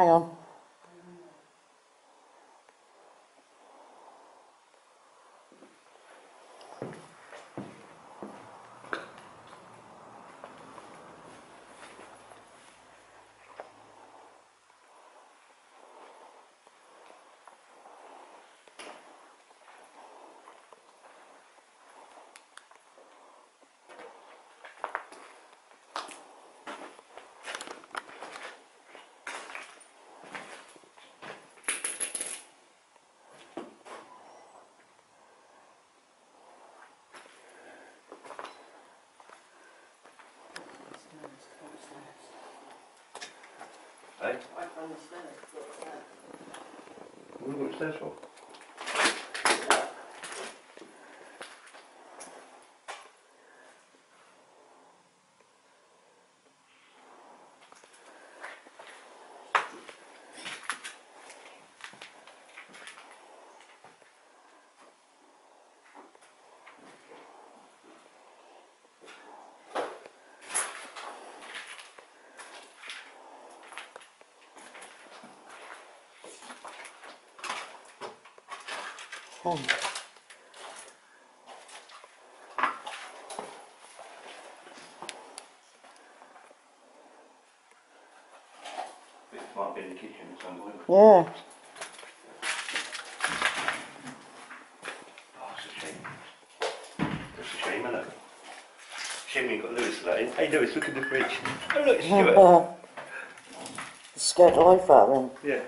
Hang on. Hey? I stairs. What's that? What are you upstairs for? Oh, It might be in the kitchen at some yeah. Oh, it's a shame. It's a shame, isn't it? Shame we ain't got Lewis today. Eh? Hey Lewis, look at the fridge. Oh look, Stuart. Scared the life out of him. yeah.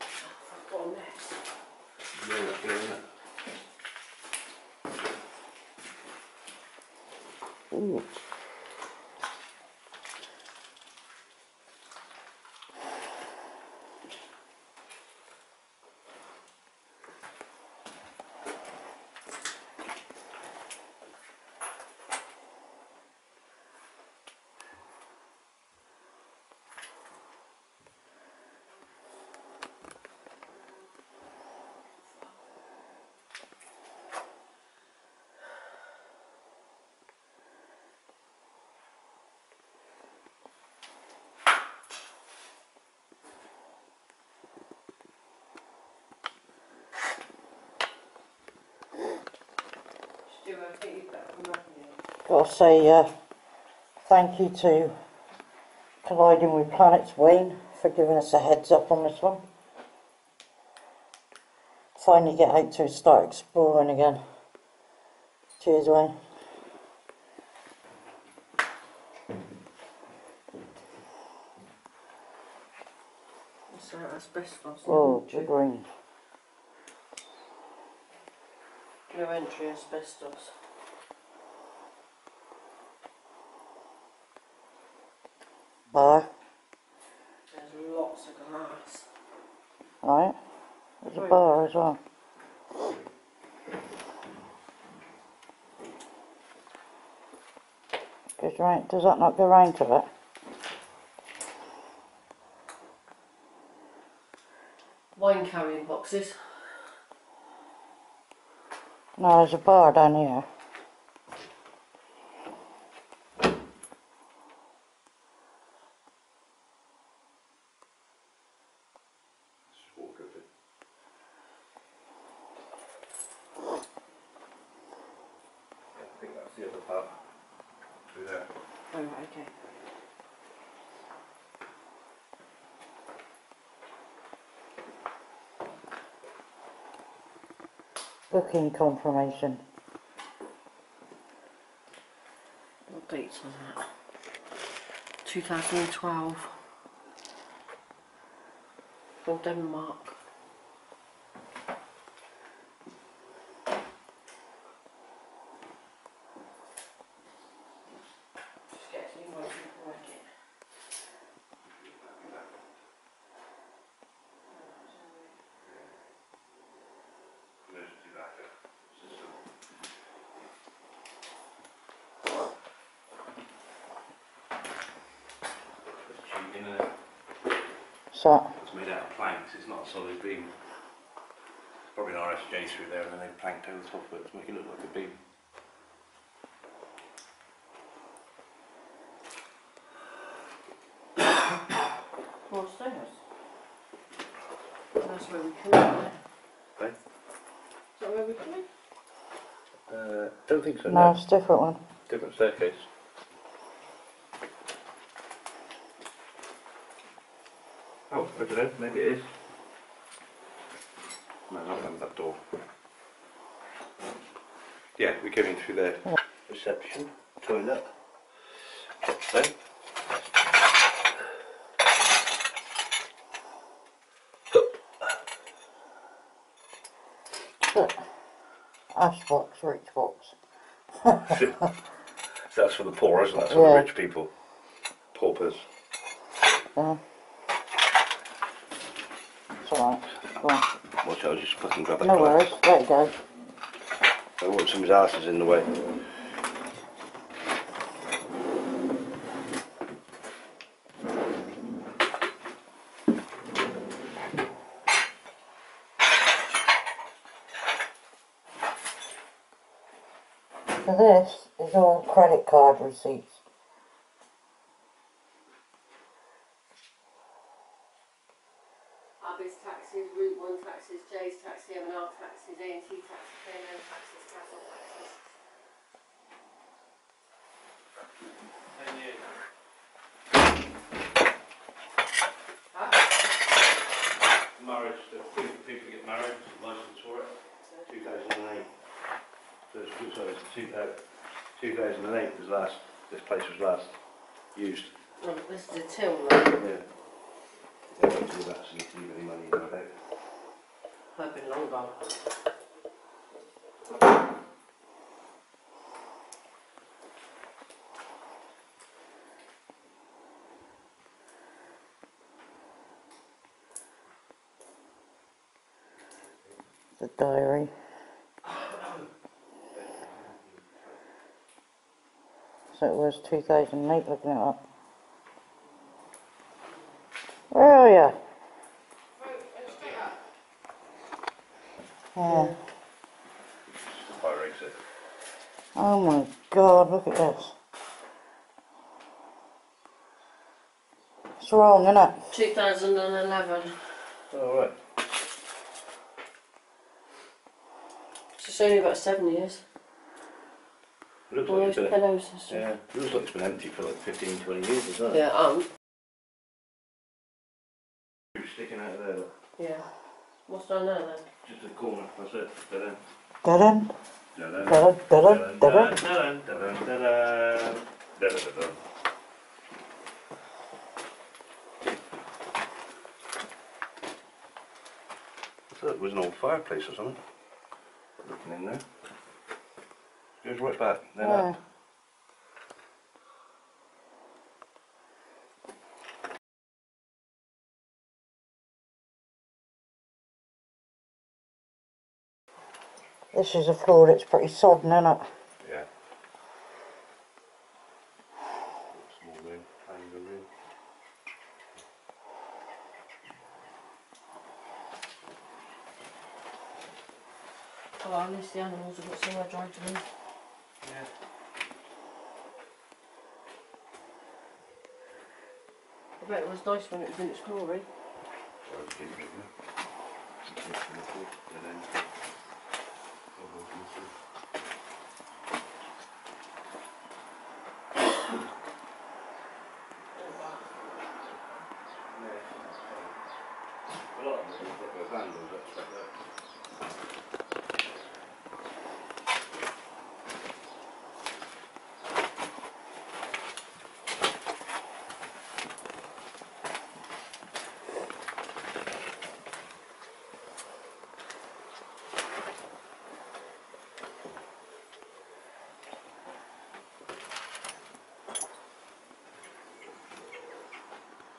I've got a mess. Yeah, that's good, isn't it? Ooh. Stuart, I think you'd better come up here. Got to say uh, thank you to Colliding with Planets Wayne for giving us a heads up on this one. Finally get out to start exploring again. Cheers Wayne. It's uh, asbestos. Oh, green. No entry asbestos. Bar. There's lots. Right. There's a oh, bar as well. Goes right, does that not go round to it? Wine carrying boxes. No, there's a bar down here. It's just waterproofing. Yeah, I think that's the other part. Through. Oh, right, okay. Booking confirmation. What dates on that? 2012. From Denmark. So It's made out of planks, it's not a solid beam. Probably an RSJ through there and then they planked over the top of it to make it look like a beam. more stairs. That's where we come in. Is Okay. that where we come in? Uh, don't think so, no, no. it's a different one. Different staircase. I don't know, maybe it is. No, not on that door. Yeah, we came in through there. Reception, toilet, top bed. But ash box, rich box. That's for the poor, isn't it? That's for Yeah. the rich people. Paupers. Yeah. It's alright. Go on. I'll just fucking grab that No glass. worries, let it go. I want somebody's is in the way. So this is all credit card receipts. Abbey's taxes, Route 1 taxes, Jay's taxi, M&R taxes, A&T taxes, K&M taxes, Castle taxes. Marriage, the people, people get married, license for it, 2008. So it's, so it's two, uh, 2008 was last, this place was last used. Well, this is a till, right? Yeah. They don't do that, so you can leave any money in the bank. I've been long gone. The diary. So it was 2008 looking it up. Where are you? Yeah. Fire exit. Oh my god, look at this. It's wrong, isn't it? 2011. Alright. So it's only about seven years. Looks All like those it's been, pillows and stuff. yeah, looks like it's been empty for like 15, 20 years, isn't it? Yeah, um, Sticking out of there, look. yeah. What's down there then? just a corner, that's it. Dead end. Dead end. Dead end. Dead end, dead end, dead end. Dun, dun, dun, dun, dun. Dun, dun, dun, dun. I thought it was an old fireplace or something. Looking in there. Goes right back, then Yeah. up. This is a floor that's pretty sodden, isn't it? Yeah. Small room, hangar room. Oh, at least the animals have got somewhere dry to live. Yeah. I bet it was nice when it was in its glory. Sorry, keep it there. Keep it in the pool, dead end. Oh, we can see. A lot of them have got their vandals, that's like that.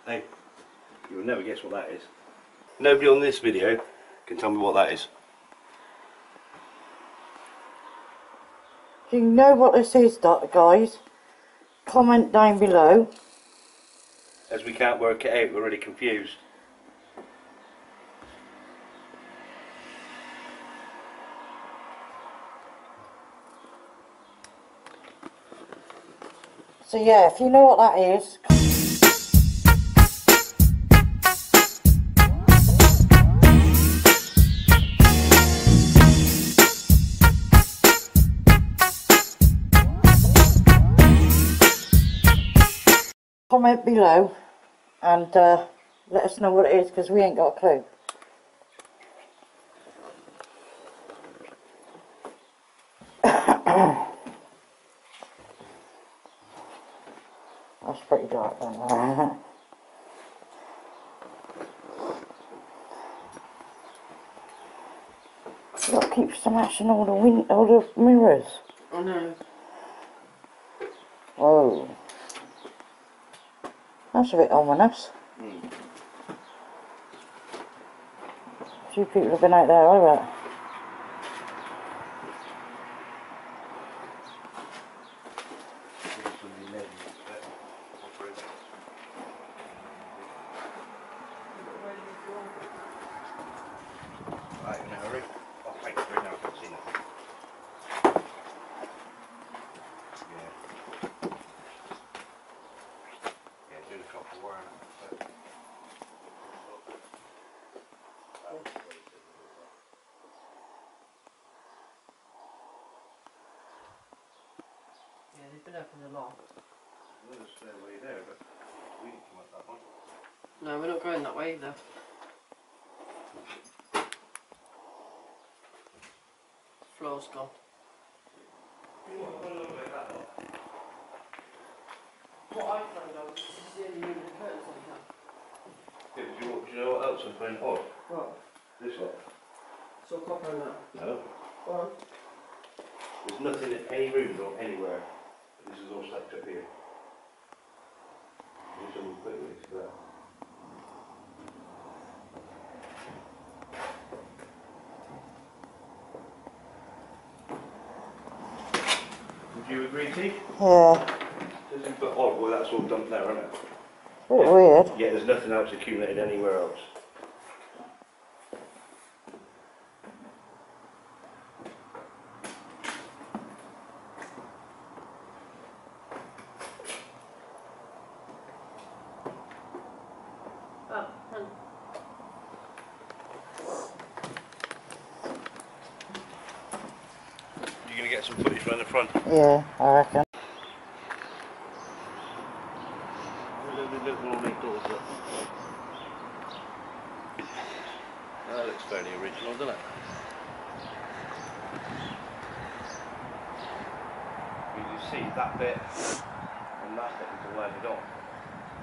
Hey, you will never guess what that is. Nobody on this video can tell me what that is. Do you know what this is, guys? Comment down below. As we can't work it out, we're really confused. So yeah, if you know what that is, comment below and uh, let us know what it is because we ain't got a clue. That's pretty dark then. Look, keep smashing all the win- all the mirrors. I know. Whoa. That's a bit ominous. Hmm. A few people have been out there, I bet. This was the 11th, but operating. Right, in a hurry. Oh, thank you very much. I've seen it. Yeah. Yeah, do the copper wire. and that, Yeah, they've been open a lot. but There's a stairway there, but we didn't come up that one. No, we're not going that way either. Floor's gone. What I found out was this is the only room with curtains on that. Yeah, but do you, do you know what else I'm finding odd? Right, This one. so copper on that. No. Go on. There's nothing in any rooms or anywhere. This is all stacked up here. There's some quick links to that. Would you agree, T? Yeah. Does it but odd, well that's all dumped there, isn't it? Bit weird. Yeah, there's nothing else accumulated anywhere else. Oh, and You're gonna get some footage around the front. Yeah, I reckon. Look, look, all these doors up. That looks fairly original, doesn't it? You see that bit and that bit is all added on.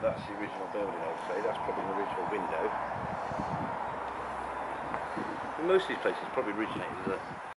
That's the original building, I would say. That's probably an original window. In most of these places probably originated as a